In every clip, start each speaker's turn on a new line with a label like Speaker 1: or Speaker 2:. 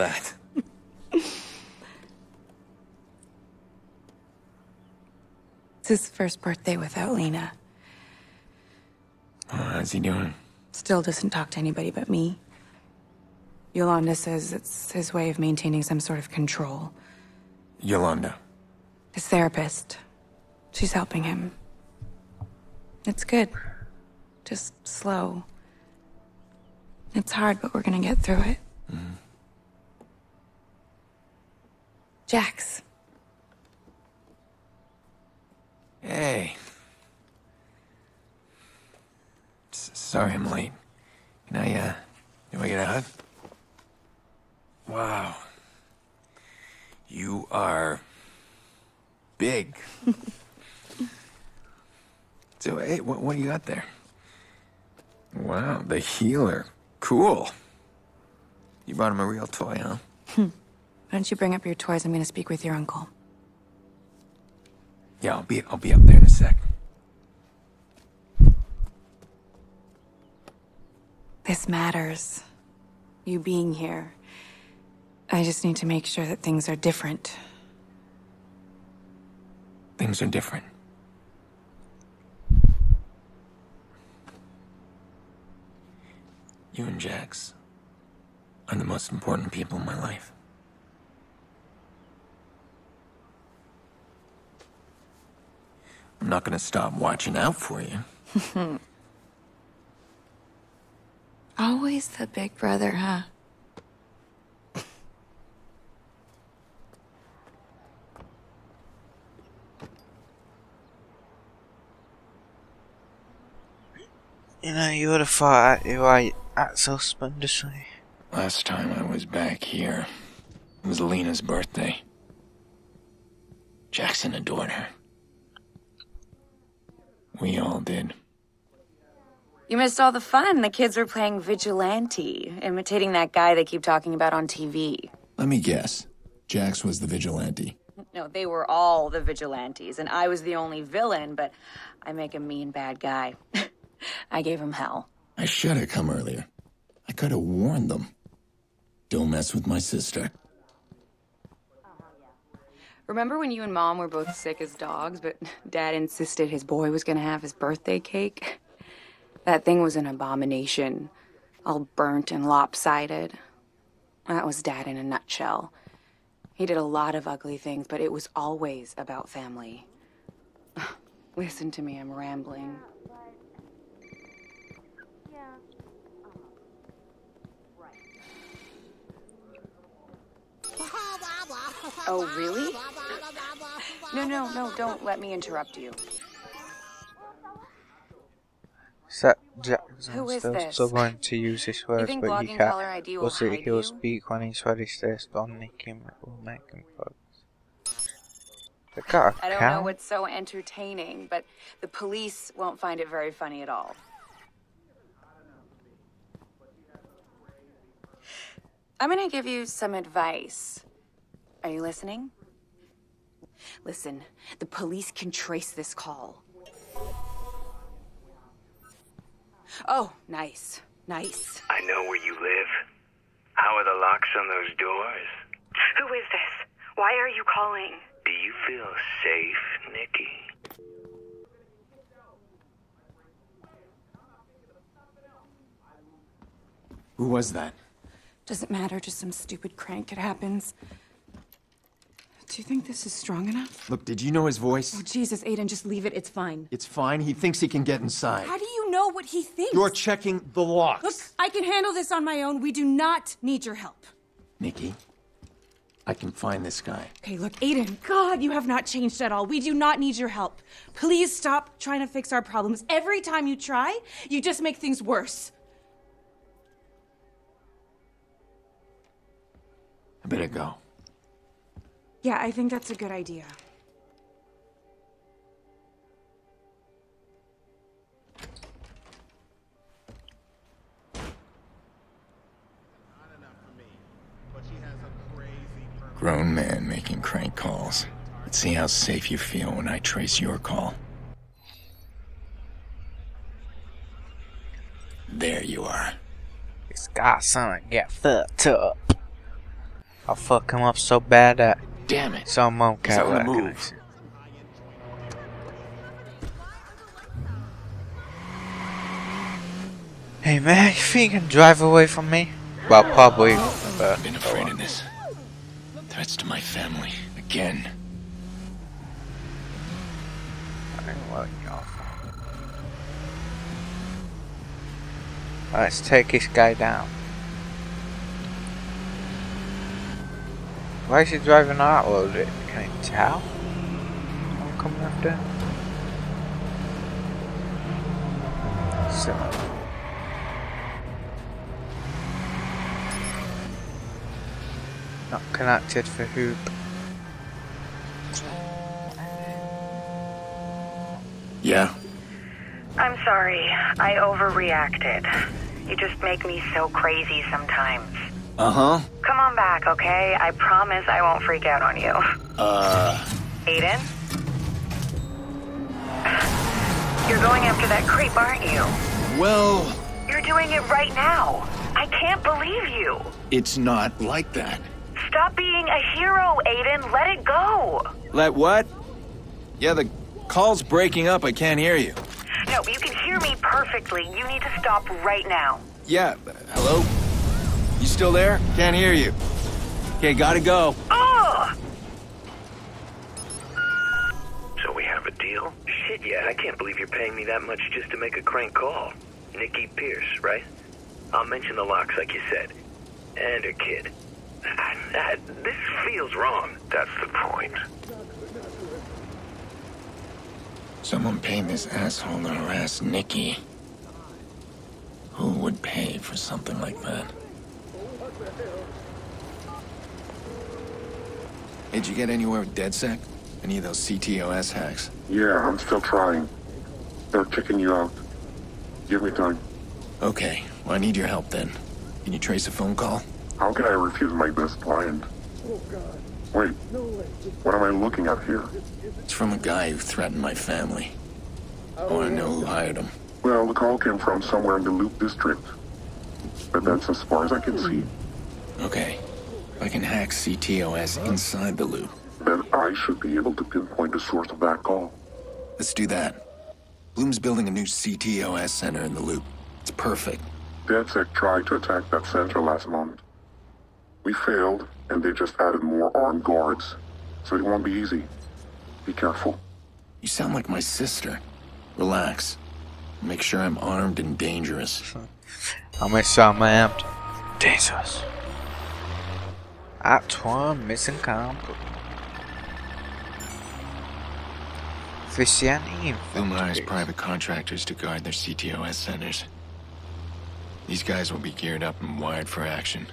Speaker 1: That.
Speaker 2: It's his first birthday without Lena.
Speaker 1: Oh, how's he doing?
Speaker 2: Still doesn't talk to anybody but me. Yolanda says it's his way of maintaining some sort of control.
Speaker 1: Yolanda.
Speaker 2: His therapist. She's helping him. It's good. Just slow. It's hard, but we're gonna get through it. Mm-hmm. Jax.
Speaker 1: Hey. S- sorry I'm late. Can I, uh, can I get a hug? Wow. You are big. so, hey, what, what do you got there? Wow, the healer. Cool. You brought him a real toy, huh?
Speaker 2: Why don't you bring up your toys? I'm gonna speak with your uncle.
Speaker 1: Yeah, I'll be I'll be up there in a sec.
Speaker 2: This matters. You being here. I just need to make sure that things are different.
Speaker 1: Things are different. You and Jax are the most important people in my life. I'm not gonna stop watching out for you.
Speaker 2: Always the big brother, huh?
Speaker 3: You know, you would have thought you would act so splendorously.
Speaker 1: Last time I was back here, it was Lena's birthday. Jackson adored her. We all did.
Speaker 4: You missed all the fun. The kids were playing vigilante, imitating that guy they keep talking about on TV.
Speaker 5: Let me guess. Jax was the vigilante.
Speaker 4: No, they were all the vigilantes, and I was the only villain, but I make a mean bad guy. I gave him hell.
Speaker 5: I should have come earlier. I could have warned them. Don't mess with my sister.
Speaker 2: Remember when you and mom were both sick as dogs, but dad insisted his boy was gonna have his birthday cake? That thing was an abomination. All burnt and lopsided. That was dad in a nutshell. He did a lot of ugly things, but it was always about family. Listen to me, I'm rambling.
Speaker 4: Oh, really? No, no, no, don't let me interrupt you.
Speaker 3: Is that Jackson
Speaker 4: Who is
Speaker 3: still,
Speaker 4: this?
Speaker 3: going to use his words, but he can't?
Speaker 4: caller ID will
Speaker 3: Also,
Speaker 4: hide
Speaker 3: he'll
Speaker 4: you?
Speaker 3: speak when he's ready. Stays on Nick him will make him focus. They got a
Speaker 4: I don't know what's so entertaining, but the police won't find it very funny at all. I'm gonna give you some advice. Are you listening? Listen, the police can trace this call. Oh, nice. Nice.
Speaker 6: I know where you live. How are the locks on those doors?
Speaker 7: Who is this? Why are you calling?
Speaker 6: Do you feel safe, Nikki?
Speaker 1: Who was that?
Speaker 2: Doesn't matter, just some stupid crank. It happens. Do you think this is strong enough?
Speaker 1: Look, did you know his voice?
Speaker 2: Oh, Jesus, Aiden, just leave it. It's fine.
Speaker 1: It's fine. He thinks he can get inside.
Speaker 2: How do you know what he thinks?
Speaker 1: You're checking the locks.
Speaker 2: Look, I can handle this on my own. We do not need your help.
Speaker 1: Nikki, I can find this guy.
Speaker 2: Okay, look, Aiden, God, you have not changed at all. We do not need your help. Please stop trying to fix our problems. Every time you try, you just make things worse.
Speaker 1: I better go.
Speaker 2: Yeah, I think that's a good idea.
Speaker 5: Grown man making crank calls. Let's see how safe you feel when I trace your call. There you are.
Speaker 3: This guy son get fucked up. I'll fuck him up so bad that
Speaker 1: Damn it.
Speaker 3: someone
Speaker 1: He's
Speaker 3: can
Speaker 1: on the move.
Speaker 3: recognize. Hey man, you think you can drive away from me? Well, probably, but
Speaker 1: I've been oh afraid of this. Threats to my family. Again.
Speaker 3: Well, y'all. Let's take this guy down. Why is he driving out loaded? Can you tell? Someone coming after him? So. Not connected for hoop.
Speaker 1: Yeah?
Speaker 7: I'm sorry. I overreacted. You just make me so crazy sometimes.
Speaker 1: Uh huh.
Speaker 7: Come on back, okay? I promise I won't freak out on you.
Speaker 1: Uh.
Speaker 7: Aiden? You're going after that creep, aren't you?
Speaker 1: Well,
Speaker 7: You're doing it right now. I can't believe you.
Speaker 1: it's not like that.
Speaker 7: Stop being a hero, Aiden. Let it go.
Speaker 8: Let what? Yeah, the call's breaking up. I can't hear you.
Speaker 7: No, you can hear me perfectly. You need to stop right now.
Speaker 8: Yeah, hello? You still there? Can't hear you. Okay, gotta go.
Speaker 7: Ugh!
Speaker 6: So we have a deal? Shit, yeah. I can't believe you're paying me that much just to make a crank call. Nikki Pierce, right? I'll mention the locks like you said. And her kid. Ah, ah, this feels wrong. That's the point.
Speaker 1: Someone paid this asshole to harass Nikki. Who would pay for something like that?
Speaker 8: Did you get anywhere with DedSec? Any of those CTOS hacks?
Speaker 9: Yeah, I'm still trying. They're kicking you out. Give me time.
Speaker 1: Okay, well, I need your help then. Can you trace a phone call?
Speaker 9: How can I refuse my best client? Wait, what am I looking at here?
Speaker 1: It's from a guy who threatened my family. I want to know who hired him.
Speaker 9: Well, the call came from somewhere in the Loop District. But that's as far as I can see.
Speaker 1: Okay, if I can hack CTOS inside the loop.
Speaker 9: Then I should be able to pinpoint the source of that call.
Speaker 1: Let's do that. Blume's building a new CTOS center in the loop. It's perfect.
Speaker 9: DedSec tried to attack that center last month. We failed, and they just added more armed guards. So it won't be easy. Be careful.
Speaker 1: You sound like my sister. Relax. Make sure I'm armed and dangerous.
Speaker 3: How much some I am? Dangerous. Act 1 Complete. Officiante
Speaker 1: Blume hires
Speaker 3: Infantry.
Speaker 1: private contractors to guard their CTOS centers. These guys will be geared up and wired for action.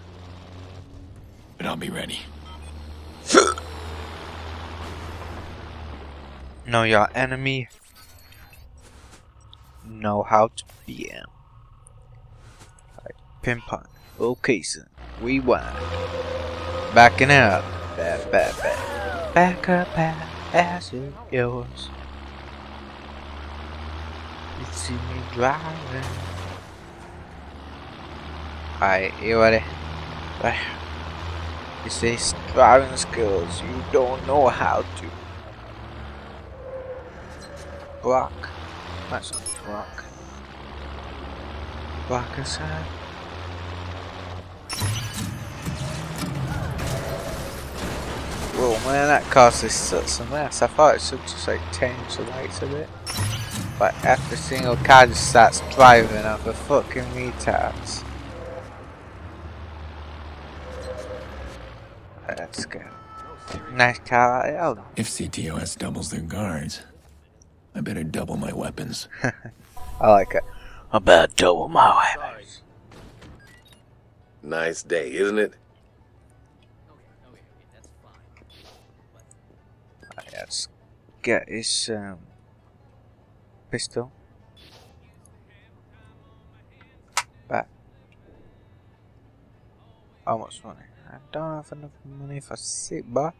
Speaker 1: But I'll be ready.
Speaker 3: Know your enemy. Know how to beat him. Like pinpoint. Location. Rewind. Backing up. Back, back, back. Back up, back. As it yours. You see me driving. Alright, you ready? Right. It says driving skills. You don't know how to. Block. That's block. Block aside. Whoa man, that cost us such a mess. I thought it should just like change the lights a bit. But every single car just starts driving over fucking retards. Let's go. Nice car out there.
Speaker 1: If CTOS doubles their guards, I better double my weapons.
Speaker 3: I like it. I better double my weapons.
Speaker 10: Nice day, isn't it?
Speaker 3: Let's get his um, pistol. Back. How much money? I don't have enough money for six bar.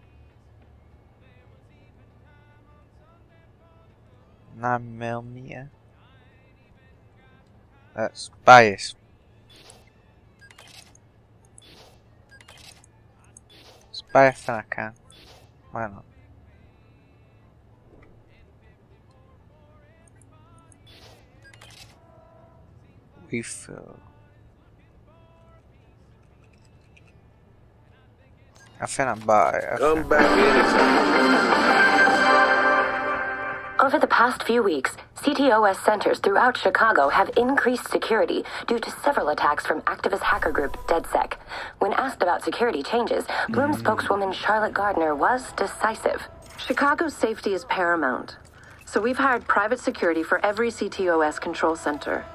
Speaker 3: Nine millimeter. Let's buy it. buy everything I can. Why not? Refill. I think I buy. I
Speaker 10: Come
Speaker 3: think-
Speaker 10: back anytime.
Speaker 11: Over the past few weeks, CTOS centers throughout Chicago have increased security due to several attacks from activist hacker group DedSec. When asked about security changes, Blume mm. spokeswoman Charlotte Gardner was decisive.
Speaker 12: Chicago's safety is paramount, so we've hired private security for every CTOS control center.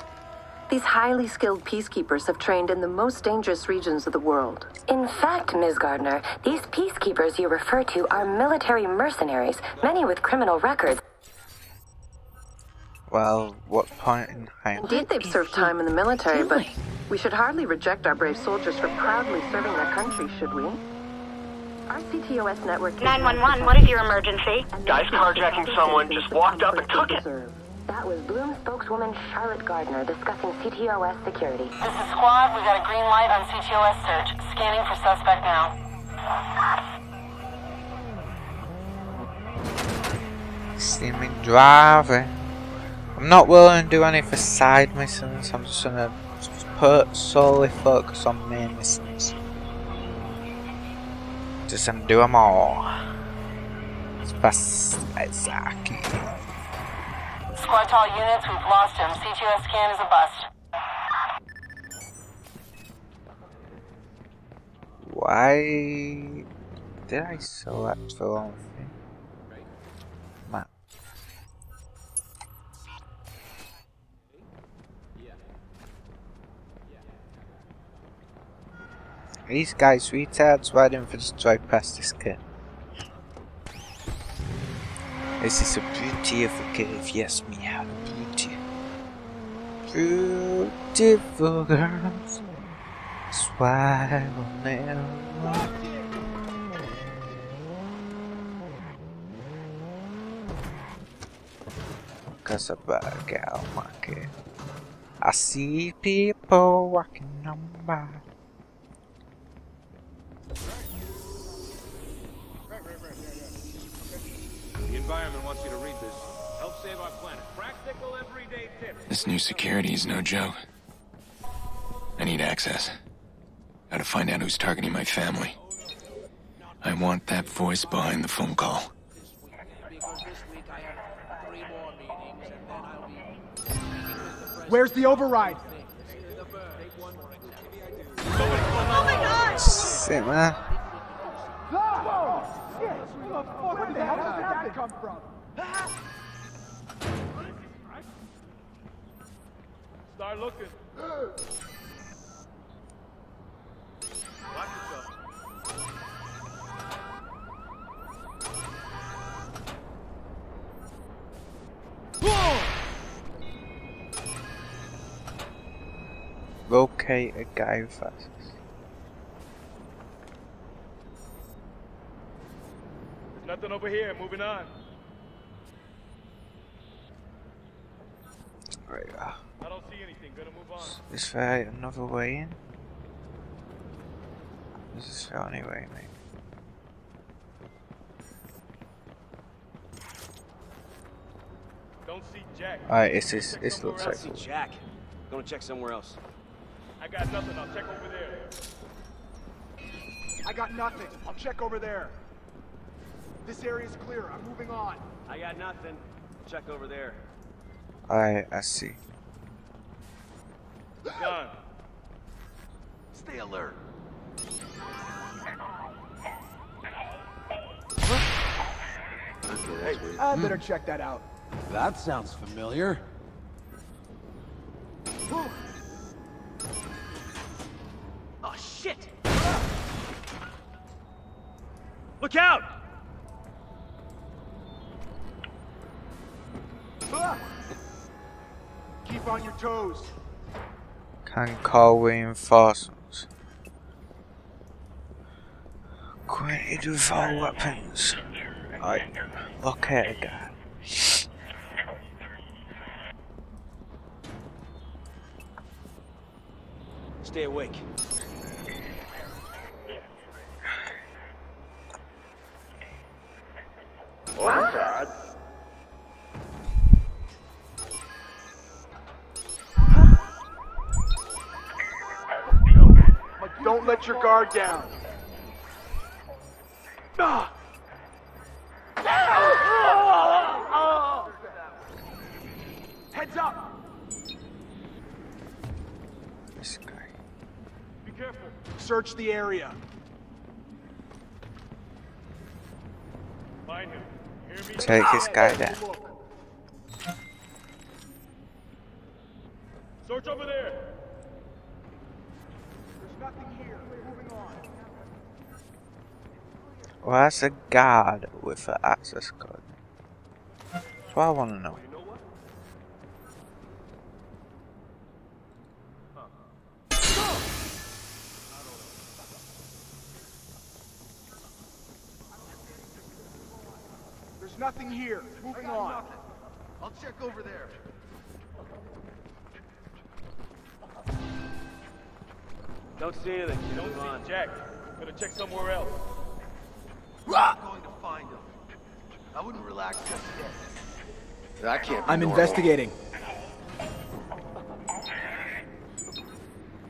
Speaker 12: These highly skilled peacekeepers have trained in the most dangerous regions of the world.
Speaker 11: In fact, Ms. Gardner, these peacekeepers you refer to are military mercenaries, many with criminal records.
Speaker 3: Well, what point in time?
Speaker 12: Indeed, they've served time in the military, but we should hardly reject our brave soldiers for proudly serving their country, should we? Our CTOS network.
Speaker 7: 911, what is your emergency?
Speaker 10: Guys carjacking someone just walked up and took it.
Speaker 11: That was Blume spokeswoman Charlotte Gardner discussing CTOS security.
Speaker 13: This is squad. We got a green light on CTOS search. Scanning for suspect now.
Speaker 3: Steaming driving. I'm not willing to do any for side missions. I'm just gonna put solely focus on main missions. Just gonna do them all. As fast as I can.
Speaker 13: Squad units. We've lost him. CTOS scan is a bust.
Speaker 3: Why did I select the wrong thing? Map. These guys retards, didn't they just drive past this kid? This is a beauty of cave, yes me have a beauty. Beautiful girls. That's why I will never Cause a bad gal market. I see people walking on by.
Speaker 14: Environment wants you to read this. Help save our planet. Practical everyday tips.
Speaker 1: This new security is no joke. I need access. Gotta find out who's targeting my family. I want that voice behind the phone call.
Speaker 15: Where's the override?
Speaker 3: Shit, man.
Speaker 15: Oh, shit! Where the hell did that come from?
Speaker 14: Start looking. Watch yourself.
Speaker 3: Locate a guy fast.
Speaker 14: There's nothing over here. Moving on.
Speaker 3: Right, uh,
Speaker 14: I don't see anything. Gonna move on.
Speaker 3: is there another way in? This Is this the only way, mate?
Speaker 14: Don't see Jack.
Speaker 3: Alright, it's this, this
Speaker 14: Somewhere
Speaker 3: looks
Speaker 14: else.
Speaker 3: like
Speaker 16: See Jack. Gonna check somewhere else.
Speaker 14: I got nothing. I'll check over there.
Speaker 15: I got nothing. I'll check over there. This area's clear. I'm moving on.
Speaker 16: I got nothing. Check over there.
Speaker 3: Alright, I see.
Speaker 14: Done.
Speaker 15: Stay alert.
Speaker 16: Hey,
Speaker 15: I better check that out.
Speaker 16: that sounds familiar. Oh shit! Look out!
Speaker 15: Keep on your toes.
Speaker 3: Can call reinforcements. Acquainted with all weapons. Alright, locate a guy.
Speaker 16: Stay awake.
Speaker 15: Don't let your guard down. Ah! Heads up!
Speaker 3: This guy.
Speaker 15: Be careful. Search the area.
Speaker 14: Find him.
Speaker 3: Take this guy down.
Speaker 14: Search over there.
Speaker 15: There's nothing here. Moving on.
Speaker 3: Well, that's a guard with an access code. That's what I want to know.
Speaker 15: There's nothing here. Moving on.
Speaker 17: I'll check over there.
Speaker 14: Don't see anything. Don't see Jack. Better check somewhere else.
Speaker 17: I'm going to find him. I wouldn't relax just yet.
Speaker 18: That can't be
Speaker 15: I'm
Speaker 18: normal.
Speaker 15: investigating.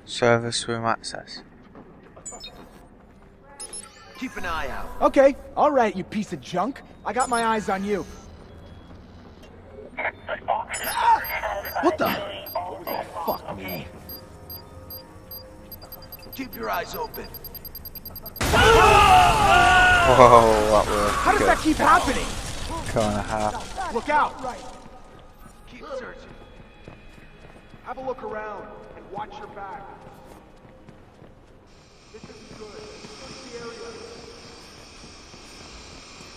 Speaker 3: Service room access.
Speaker 17: Keep an eye out.
Speaker 15: Okay, all right, you piece of junk. I got my eyes on you. Ah!
Speaker 17: What the? Oh, fuck me. Keep your eyes open. Ah!
Speaker 3: Whoa, that was
Speaker 15: How does
Speaker 3: good.
Speaker 15: that keep happening?
Speaker 3: Cut and a half.
Speaker 15: Look out!
Speaker 17: Keep searching.
Speaker 15: Have a look around and watch your back. This isn't good. Search the area.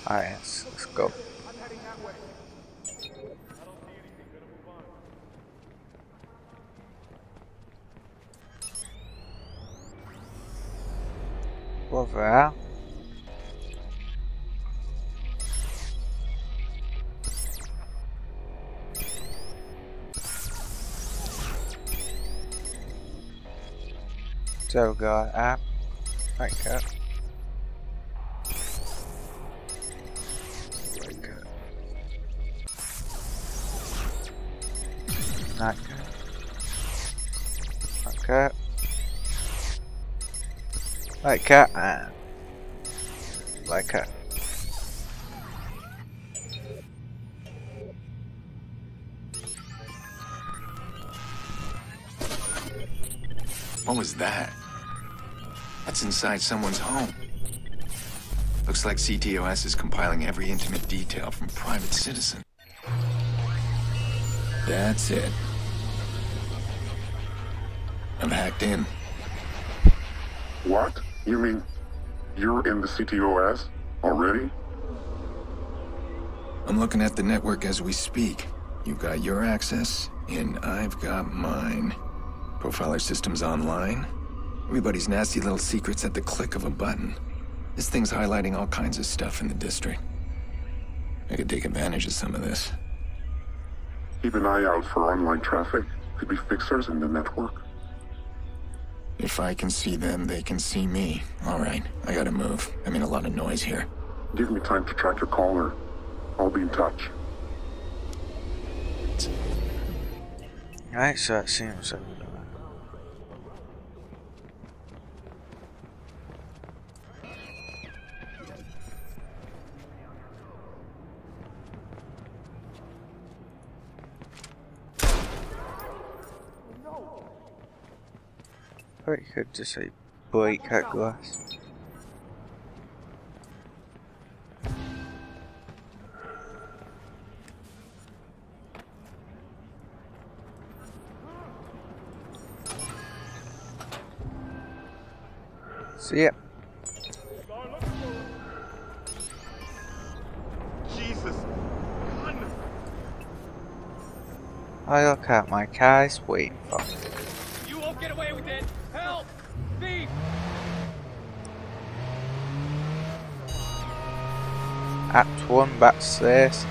Speaker 3: Alright, let's, let's go.
Speaker 15: I'm heading that way.
Speaker 3: I don't see anything over there. So got app. Right cut. Right cut. Not cut. Not cut. Like cat and like cat.
Speaker 1: What was that? That's inside someone's home. Looks like CTOS is compiling every intimate detail from private citizen. That's it. I'm hacked in.
Speaker 9: What? You mean you're in the CTOS already?
Speaker 1: I'm looking at the network as we speak. You've got your access, and I've got mine. Profiler system's online. Everybody's nasty little secrets at the click of a button. This thing's highlighting all kinds of stuff in the district. I could take advantage of some of this.
Speaker 9: Keep an eye out for online traffic. Could be fixers in the network.
Speaker 1: If I can see them, they can see me. All right, I gotta move. I mean, a lot of noise here.
Speaker 9: Give me time to track your caller. I'll be in touch.
Speaker 3: Alright, so it seems that It could just say break that glass. See ya.
Speaker 14: Jesus.
Speaker 3: I look at my car's waiting for me.
Speaker 14: You won't get away with it. Help! Thief!
Speaker 3: Act 1 backstairs.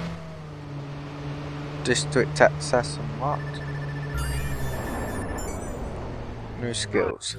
Speaker 3: District access unlocked. New skills.